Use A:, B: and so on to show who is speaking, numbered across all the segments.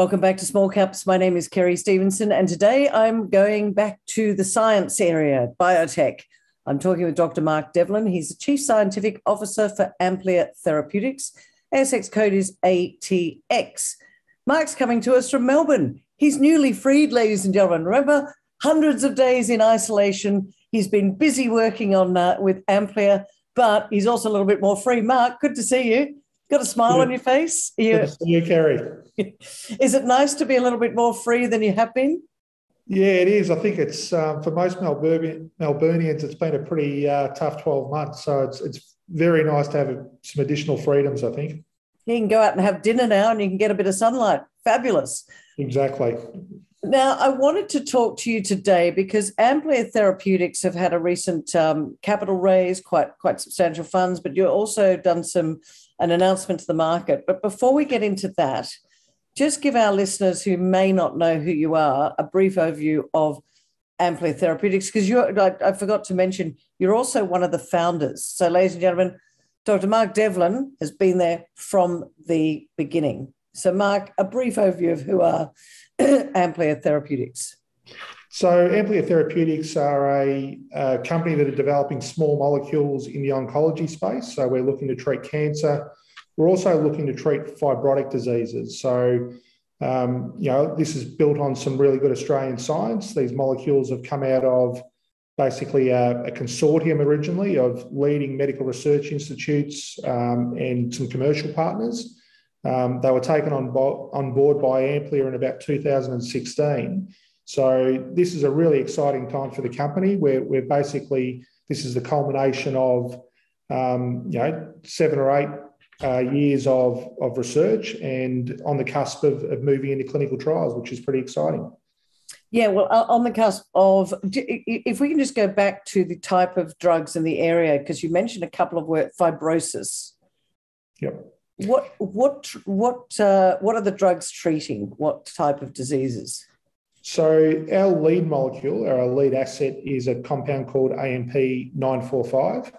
A: Welcome back to Small Caps. My name is Kerry Stevenson, and today I'm going back to the science area, biotech. I'm talking with Dr. Mark Devlin. He's the Chief Scientific Officer for Amplia Therapeutics. ASX code is ATX. Mark's coming to us from Melbourne. He's newly freed, ladies and gentlemen. Remember, hundreds of days in isolation. He's been busy working on uh, with Amplia, but he's also a little bit more free. Mark, good to see you. Got a smile yeah. on your face?
B: You, Good to see you, Kerry.
A: is it nice to be a little bit more free than you have been?
B: Yeah, it is. I think it's um, for most Melbourne, Melburnians, it's been a pretty uh, tough 12 months. So it's, it's very nice to have some additional freedoms, I think.
A: You can go out and have dinner now and you can get a bit of sunlight. Fabulous.
B: Exactly.
A: Now, I wanted to talk to you today because Amplia Therapeutics have had a recent um, capital raise, quite quite substantial funds, but you've also done some an announcement to the market. But before we get into that, just give our listeners who may not know who you are a brief overview of Amplia Therapeutics, because you I, I forgot to mention you're also one of the founders. So, ladies and gentlemen, Dr. Mark Devlin has been there from the beginning. So, Mark, a brief overview of who are Amplia Therapeutics.
B: So, Amplia Therapeutics are a, a, company that are developing small molecules in the oncology space. So, we're looking to treat cancer. We're also looking to treat fibrotic diseases. So, um, you know, this is built on some really good Australian science. These molecules have come out of basically a, a consortium originally of leading medical research institutes um, and some commercial partners. Um, they were taken on, bo- on board by Amplia in about 2016. So this is a really exciting time for the company. Where we're basically this is the culmination of um, you know seven or eight uh, years of, of research and on the cusp of, of moving into clinical trials, which is pretty exciting.
A: Yeah, well, on the cusp of, if we can just go back to the type of drugs in the area, because you mentioned a couple of words, fibrosis.
B: Yep.
A: What what what uh, what are the drugs treating? What type of diseases?
B: So our lead molecule, our lead asset, is a compound called AMP nine four five.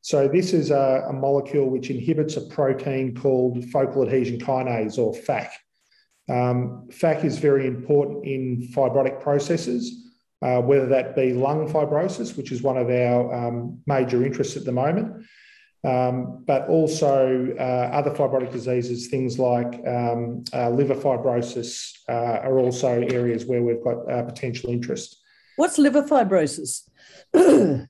B: So this is a, a, molecule which inhibits a protein called focal adhesion kinase, or FAK. Um, FAK is very important in fibrotic processes, uh, whether that be lung fibrosis, which is one of our um, major interests at the moment, um, but also uh, other fibrotic diseases, things like um, uh, liver fibrosis, uh, are also areas where we've got uh, potential interest.
A: What's liver fibrosis?
B: it,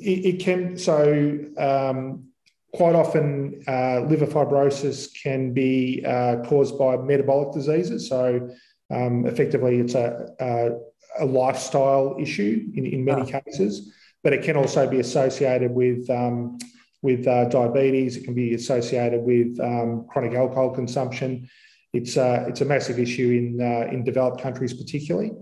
B: it, can so um, quite often uh, liver fibrosis can be uh, caused by metabolic diseases. So um, effectively, it's a, a, a, lifestyle issue in, in many oh. cases, but it can also be associated with um, with uh, diabetes. It can be associated with um, chronic alcohol consumption. It's, uh, it's a massive issue in, uh, in developed countries, particularly.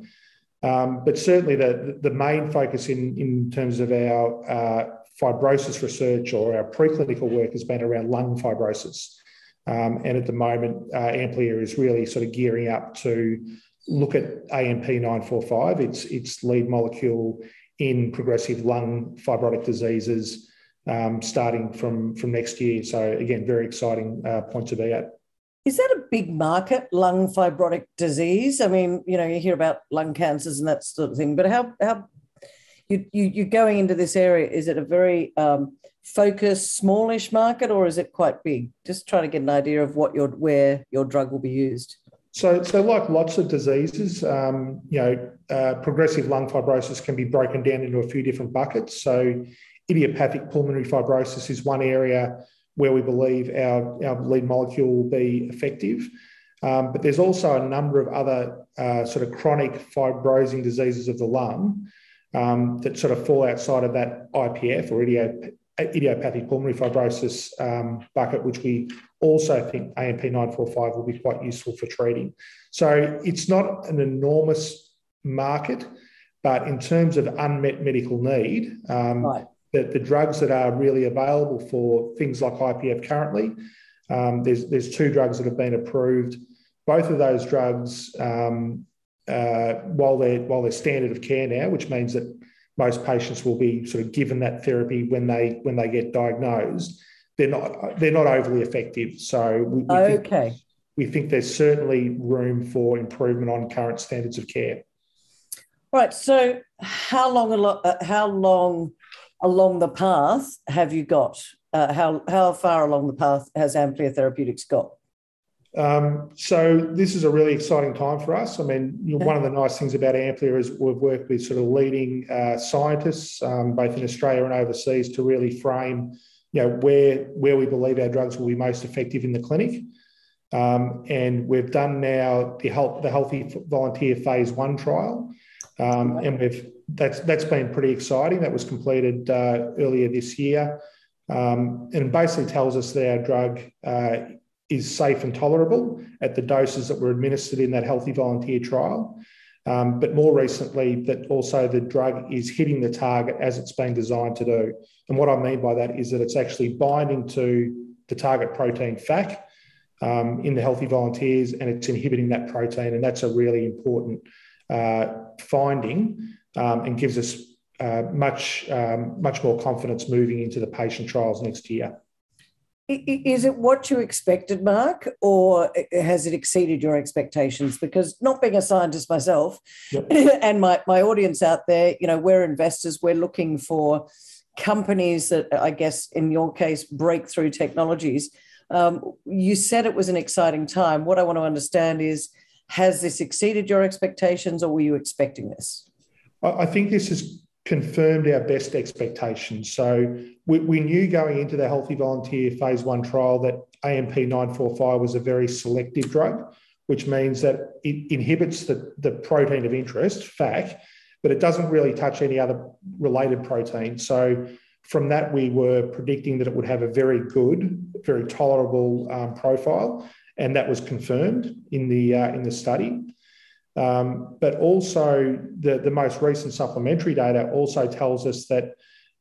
B: Um, but certainly, the, the main focus in, in terms of our uh, fibrosis research or our preclinical work has been around lung fibrosis. Um, and at the moment, uh, Amplia is really sort of gearing up to look at AMP 945, its, its lead molecule in progressive lung fibrotic diseases um, starting from from next year. So again, very exciting uh, point to be at.
A: Is that a big market, lung fibrotic disease? I mean, you know, you hear about lung cancers and that sort of thing, but how how you, you you're going into this area? Is it a very um, focused, smallish market, or is it quite big? Just trying to get an idea of what your where your drug will be used.
B: So, so like lots of diseases, um, you know, uh, progressive lung fibrosis can be broken down into a few different buckets. So, idiopathic pulmonary fibrosis is one area where we believe our, our lead molecule will be effective. Um, but there's also a number of other uh, sort of chronic fibrosing diseases of the lung um, that sort of fall outside of that IPF or idiop- idiopathic pulmonary fibrosis um, bucket, which we also think AMP 945 will be quite useful for treating. So it's not an enormous market, but in terms of unmet medical need, um, right the, the drugs that are really available for things like IPF currently, um, there's, there's two drugs that have been approved. Both of those drugs, um, uh, while, they're, while they're standard of care now, which means that most patients will be sort of given that therapy when they, when they get diagnosed, they're not, they're not overly effective. So we, we
A: okay.
B: we think there's certainly room for improvement on current standards of care.
A: Right. So, how long, uh, how long along the path have you got? Uh, how how far along the path has Amplia Therapeutics got?
B: Um, so this is a really exciting time for us. I mean, okay. one of the nice things about Amplia is we've worked with sort of leading uh, scientists, um, both in Australia and overseas, to really frame, you know, where where we believe our drugs will be most effective in the clinic. Um, and we've done now the help the healthy volunteer phase one trial, um, and we've that's that's been pretty exciting. That was completed uh, earlier this year, um, and basically tells us that our drug uh, is safe and tolerable at the doses that were administered in that healthy volunteer trial. Um, but more recently, that also the drug is hitting the target as it's been designed to do. And what I mean by that is that it's actually binding to the target protein FAK um, in the healthy volunteers and it's inhibiting that protein. And that's a really important uh, finding um, and gives us uh, much, um, much more confidence moving into the patient trials next year.
A: Is it what you expected, Mark, or has it exceeded your expectations? Because not being a scientist myself yep. and my, my audience out there, you know, we're investors, we're looking for companies that I guess in your case, breakthrough technologies. Um, you said it was an exciting time. What I want to understand is has this exceeded your expectations or were you expecting this?
B: I think this has confirmed our best expectations. So we, we, knew going into the healthy volunteer phase one trial that AMP 945 was a very selective drug, which means that it inhibits the, the protein of interest, FAK, but it doesn't really touch any other related protein. So from that, we were predicting that it would have a very good, very tolerable um, profile, and that was confirmed in the uh, in the study. Um, but also, the, the most recent supplementary data also tells us that,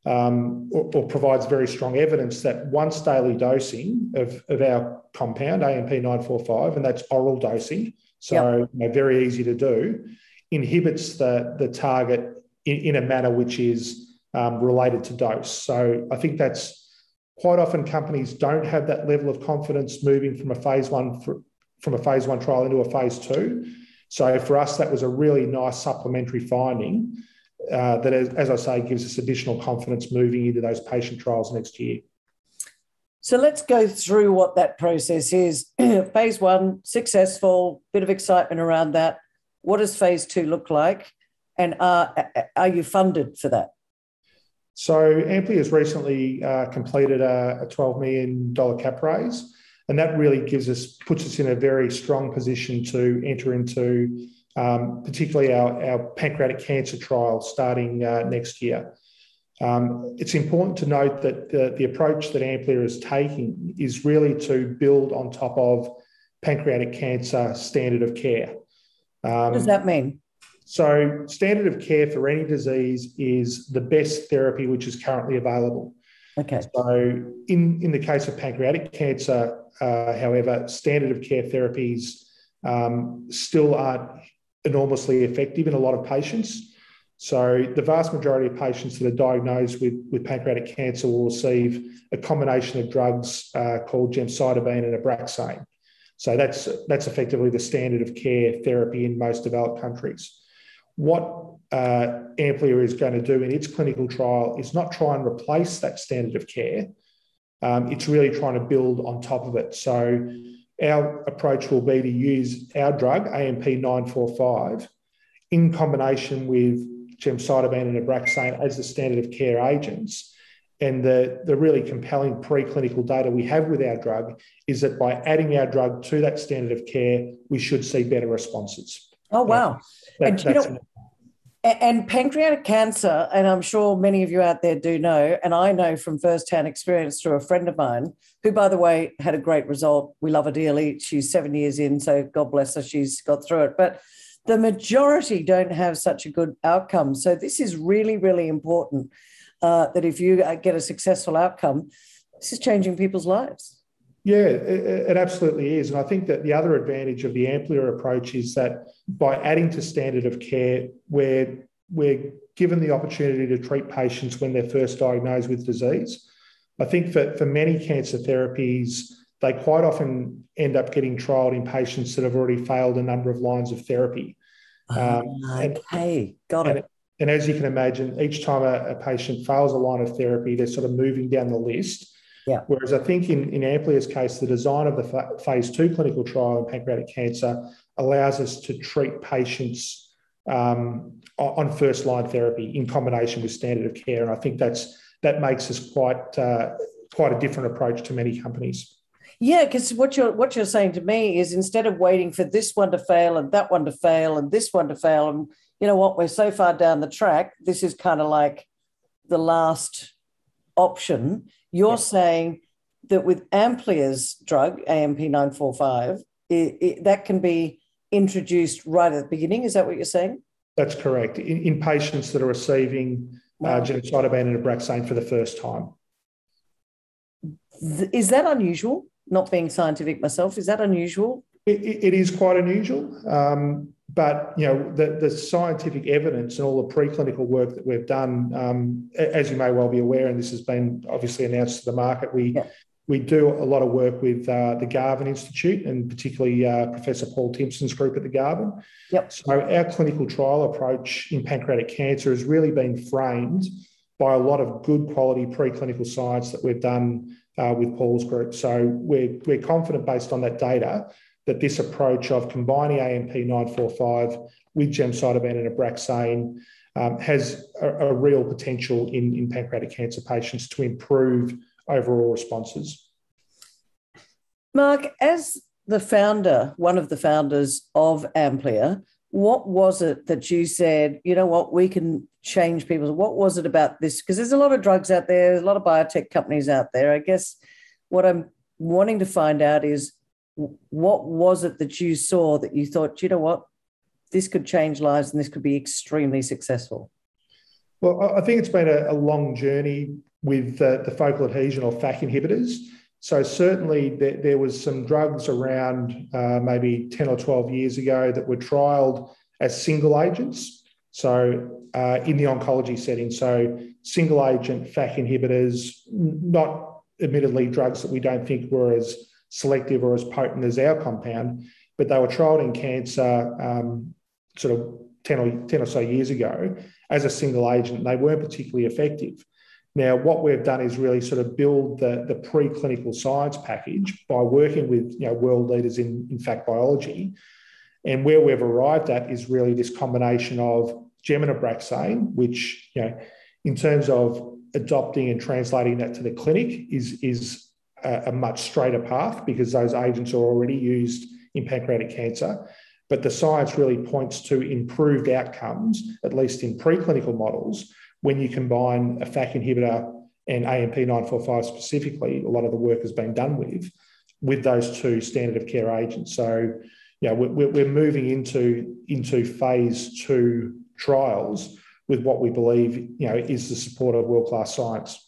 B: um, or, or, provides very strong evidence that once daily dosing of, of our compound, AMP 945, and that's oral dosing, so yep. you know, very easy to do, inhibits the, the target in, in a manner which is um, related to dose. So I think that's quite often companies don't have that level of confidence moving from a phase one for, from a phase one trial into a phase two. So for us, that was a really nice supplementary finding uh, that, as I say, gives us additional confidence moving into those patient trials next year.
A: So let's go through what that process is. phase one, successful, bit of excitement around that. What does phase two look like? And are, are you funded for that?
B: So Amplia has recently uh, completed a, a $12 million cap raise. And that really gives us, puts us in a very strong position to enter into um, particularly our, our pancreatic cancer trial starting uh, next year. Um, it's important to note that the, the approach that Amplia is taking is really to build on top of pancreatic cancer standard of care.
A: Um, what does that mean?
B: So, standard of care for any disease is the best therapy which is currently available.
A: Okay.
B: So, in, in the case of pancreatic cancer, uh, however, standard of care therapies um, still aren't enormously effective in a lot of patients. So, the vast majority of patients that are diagnosed with, with pancreatic cancer will receive a combination of drugs uh, called gemcitabine and Abraxane. So, that's, that's effectively the standard of care therapy in most developed countries. What uh, Amplia is going to do in its clinical trial is not try and replace that standard of care. Um, it's really trying to build on top of it. So, our approach will be to use our drug, AMP 945, in combination with gemcitabine and Abraxane as the standard of care agents. And the, the really compelling preclinical data we have with our drug is that by adding our drug to that standard of care, we should see better responses.
A: Oh, wow. That, and you know, and pancreatic cancer, and I'm sure many of you out there do know, and I know from firsthand experience through a friend of mine, who, by the way, had a great result. We love her dearly. She's seven years in, so God bless her, she's got through it. But the majority don't have such a good outcome. So this is really, really important uh, that if you get a successful outcome, this is changing people's lives.
B: Yeah, it, it, absolutely is. And I think that the other advantage of the Amplia approach is that by adding to standard of care, we're, we're given the opportunity to treat patients when they're first diagnosed with disease. I think for, for many cancer therapies, they quite often end up getting trialled in patients that have already failed a number of lines of therapy.
A: Um, okay, and, got it.
B: And, and, as you can imagine, each time a, a, patient fails a line of therapy, they're sort of moving down the list.
A: Yeah.
B: Whereas I think in, in Amplia's case, the design of the phase two clinical trial in pancreatic cancer allows us to treat patients um, on first line therapy in combination with standard of care. And I think that's that makes us quite uh, quite a different approach to many companies.
A: Yeah, because what you're what you're saying to me is instead of waiting for this one to fail and that one to fail and this one to fail, and you know what, we're so far down the track, this is kind of like the last option. You're yeah. saying that with Amplia's drug, AMP 945, that can be introduced right at the beginning. Is that what you're saying?
B: That's correct. In, in patients that are receiving uh, wow. uh, gemcitabine and Abraxane for the first time.
A: Is that unusual? Not being scientific myself, is that unusual?
B: it, it is quite unusual, um, but you know the, the scientific evidence and all the preclinical work that we've done, um, as you may well be aware, and this has been obviously announced to the market, we yeah we do a lot of work with uh, the Garvan Institute and particularly uh, Professor Paul Timpson's group at the Garvan.
A: Yep.
B: So our clinical trial approach in pancreatic cancer has really been framed by a lot of good quality preclinical science that we've done uh, with Paul's group. So we're, we're confident based on that data that this approach of combining AMP 945 with gemcitabine and Abraxane um, has a, a real potential in, in pancreatic cancer patients to improve overall responses.
A: Mark, as the founder, one of the founders of Amplia, what was it that you said, you know what, we can change people? What was it about this? Because there's a lot of drugs out there, a lot of biotech companies out there. I guess what I'm wanting to find out is what was it that you saw that you thought, you know what, this could change lives and this could be extremely successful?
B: Well, I think it's been a, a long journey with the, the focal adhesion or FAK inhibitors. So certainly there, there was some drugs around uh, maybe 10 or 12 years ago that were trialled as single agents. So uh, in the oncology setting, so single agent FAK inhibitors, not admittedly drugs that we don't think were as selective or as potent as our compound, but they were trialled in cancer um, sort of 10 or, 10 or so years ago as a single agent. They weren't particularly effective. Now, what we've done is really sort of build the, the preclinical science package by working with you know, world leaders in, in FAK biology. And where we've arrived at is really this combination of gemcitabine, which, you know, in terms of adopting and translating that to the clinic is, is a, a much straighter path because those agents are already used in pancreatic cancer. But the science really points to improved outcomes, at least in preclinical models, when you combine a FAK inhibitor and AMP 945 specifically, a lot of the work has been done with, with those two standard of care agents. So, you know, we're, we're moving into, into phase two trials with what we believe, you know, is the support of world-class science.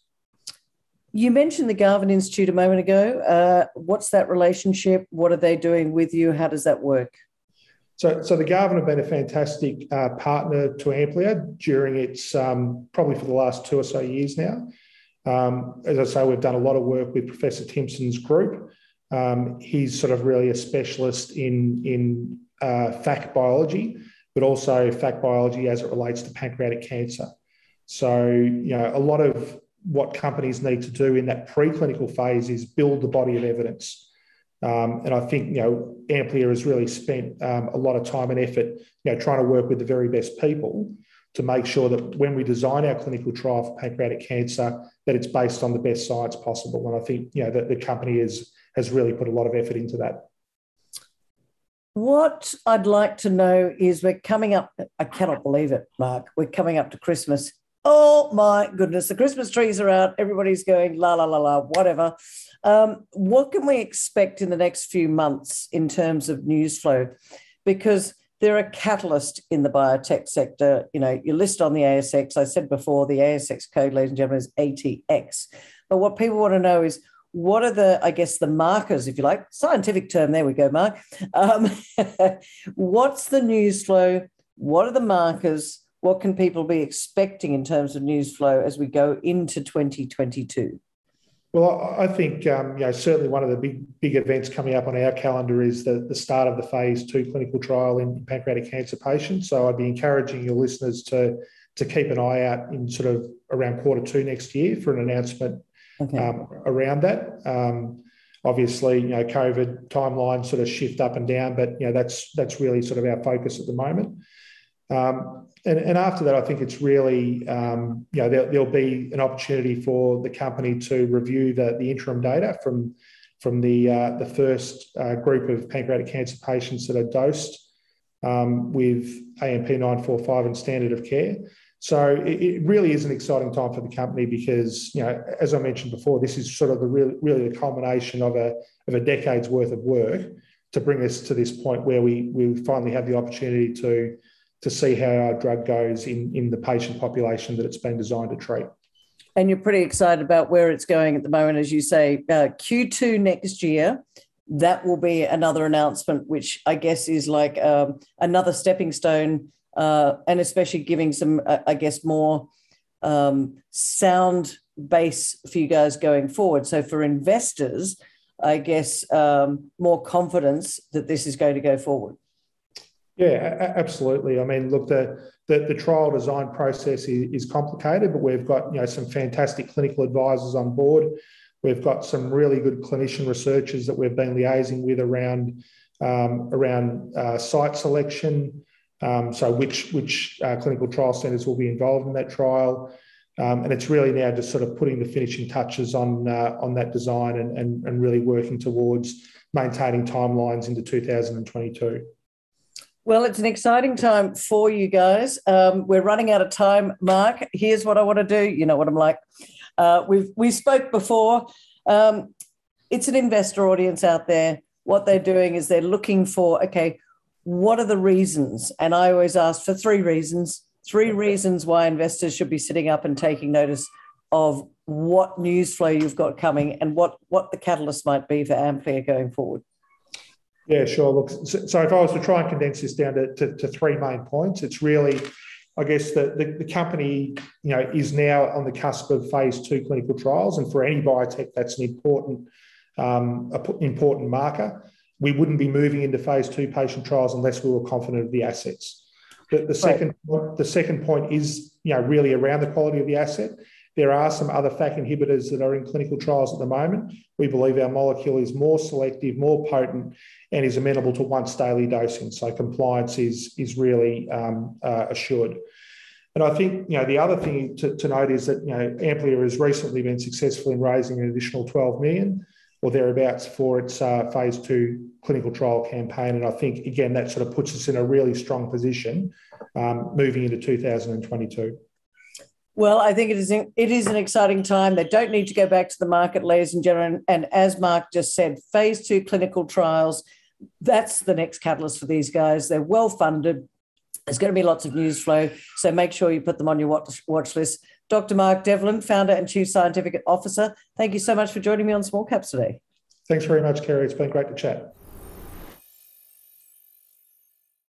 A: You mentioned the Garvan Institute a moment ago. Uh, what's that relationship? What are they doing with you? How does that work?
B: So, so the Garvan have been a fantastic uh, partner to Amplia during its um, probably for the last two or so years now. Um, as I say, we've done a lot of work with Professor Timpson's group. Um, he's sort of really a specialist in in uh, FAK biology, but also FAK biology as it relates to pancreatic cancer. So, you know, a lot of what companies need to do in that preclinical phase is build the body of evidence. Um, and I think you know Amplia has really spent um, a lot of time and effort, you know, trying to work with the very best people to make sure that when we design our clinical trial for pancreatic cancer, that it's based on the best science possible. And I think you know that the company is has really put a lot of effort into that.
A: What I'd like to know is we're coming up. I cannot believe it, Mark. We're coming up to Christmas. Oh my goodness, the Christmas trees are out. Everybody's going la la la la, whatever. Um, what can we expect in the next few months in terms of news flow? Because they're a catalyst in the biotech sector. You know, you list on the ASX. I said before, the ASX code, ladies and gentlemen, is ATX. But what people want to know is what are the, I guess, the markers, if you like, scientific term. There we go, Mark. Um, what's the news flow? What are the markers? What can people be expecting in terms of news flow as we go into 2022?
B: Well, I think um, you know certainly one of the big big events coming up on our calendar is the, the start of the phase two clinical trial in pancreatic cancer patients. So I'd be encouraging your listeners to to keep an eye out in sort of around quarter two next year for an announcement okay. um, around that. Um, obviously, you know, COVID timelines sort of shift up and down, but you know that's that's really sort of our focus at the moment. Um, and, and, after that, I think it's really, um, you know, there, will be an opportunity for the company to review the, the interim data from, from the, uh, the first uh, group of pancreatic cancer patients that are dosed um, with AMP 945 and standard of care. So it, it, really is an exciting time for the company because, you know, as I mentioned before, this is sort of the really, really the culmination of a, of a decade's worth of work to bring us to this point where we, we finally have the opportunity to to see how our drug goes in, in the patient population that it's been designed to treat.
A: And you're pretty excited about where it's going at the moment, as you say, uh, Q2 next year. That will be another announcement, which I guess is like um, another stepping stone, uh, and especially giving some, uh, I guess, more um, sound base for you guys going forward. So for investors, I guess um, more confidence that this is going to go forward.
B: Yeah, absolutely. I mean, look, the, the, the trial design process is, is, complicated, but we've got you know some fantastic clinical advisors on board. We've got some really good clinician researchers that we've been liaising with around um, around uh, site selection. Um, so, which which uh, clinical trial centres will be involved in that trial, um, and it's really now just sort of putting the finishing touches on uh, on that design and, and and really working towards maintaining timelines into 2022.
A: Well, it's an exciting time for you guys. Um, we're running out of time, Mark. Here's what I want to do. You know what I'm like. Uh, we've we spoke before. Um, it's an investor audience out there. What they're doing is they're looking for okay, what are the reasons? And I always ask for three reasons. Three reasons why investors should be sitting up and taking notice of what news flow you've got coming and what what the catalyst might be for Amplia going forward.
B: Yeah, sure. Look, so, if I was to try and condense this down to, to, to three main points, it's really, I guess, that the, the company, you know, is now on the cusp of phase two clinical trials, and for any biotech, that's an important, um, important marker. We wouldn't be moving into phase two patient trials unless we were confident of the assets. The, the second, right. the second point is, you know, really around the quality of the asset. There are some other FAK inhibitors that are in clinical trials at the moment. We believe our molecule is more selective, more potent, and is amenable to once daily dosing. So compliance is, is really um, uh, assured. And I think you know the other thing to, to, note is that you know Amplia has recently been successful in raising an additional 12 million or thereabouts for its uh, phase two clinical trial campaign. And I think again that sort of puts us in a really strong position um, moving into 2022.
A: Well, I think it is it is an exciting time. They don't need to go back to the market, ladies and gentlemen. And as Mark just said, phase two clinical trials, that's the next catalyst for these guys. They're well funded. There's going to be lots of news flow. So make sure you put them on your watch, watch list. Dr. Mark Devlin, founder and chief scientific officer, thank you so much for joining me on Small Caps today.
B: Thanks very much, Kerry. It's been great to chat.